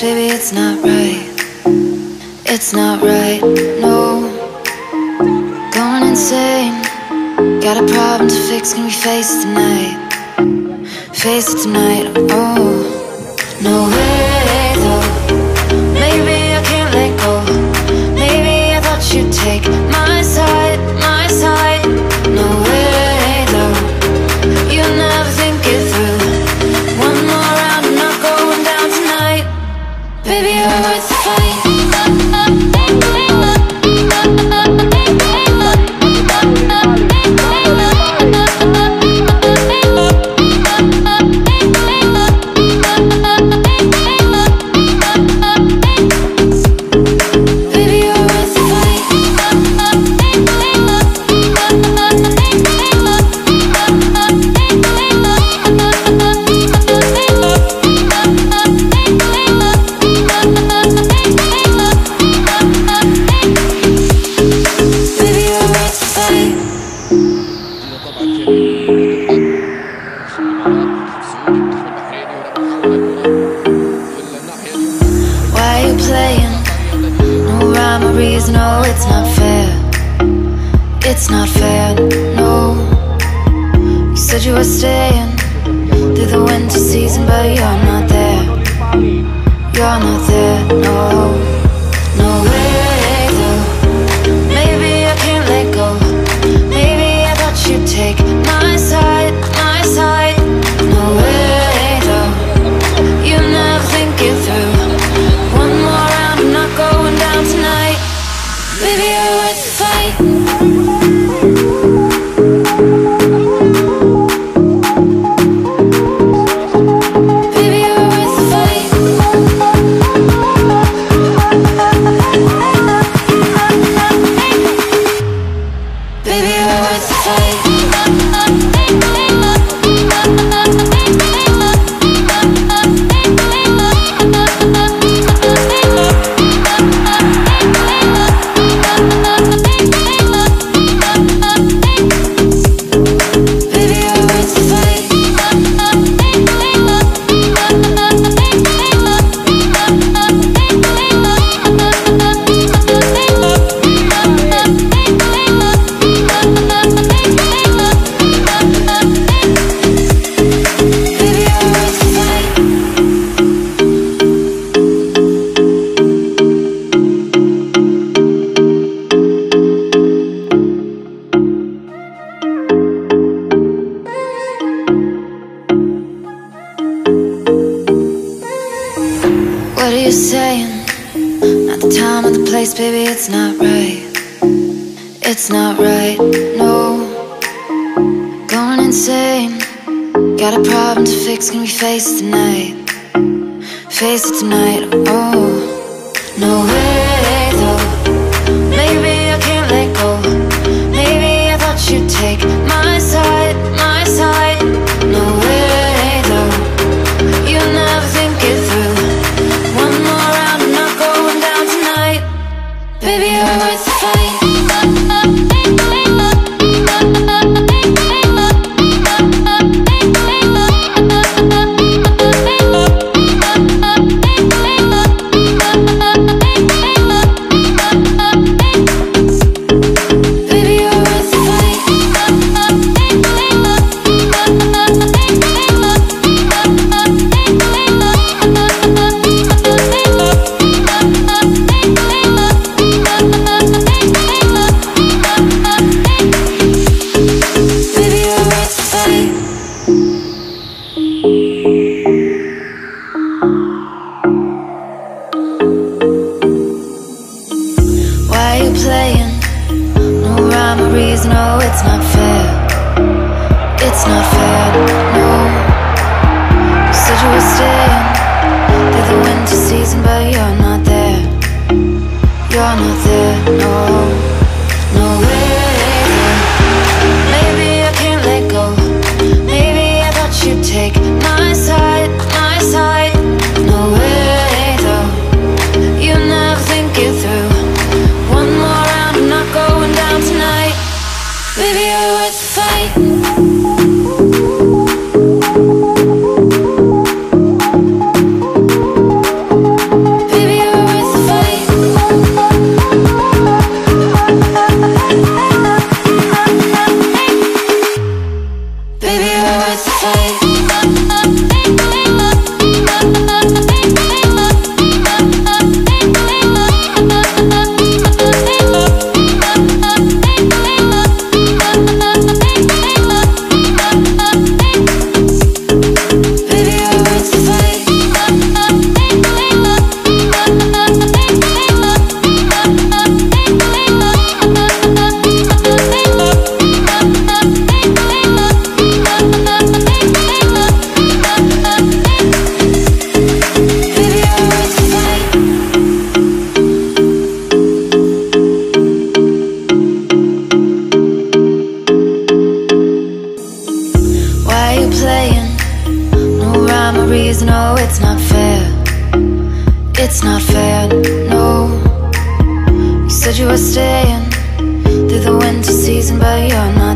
baby, it's not right. It's not right, no. Going insane. Got a problem to fix, can we face it tonight? Face it tonight, oh. it's not fair. It's not fair, no. You said you were staying Through the winter season But you're not there. You're not there, no. side place, baby, it's not right. It's not right, no. Going insane. Got a problem to fix, can we face it tonight? Face it tonight, oh No. way my words but you're Cause no, it's not fair. It's not fair, no. You said you were staying Through the winter season, but you're not.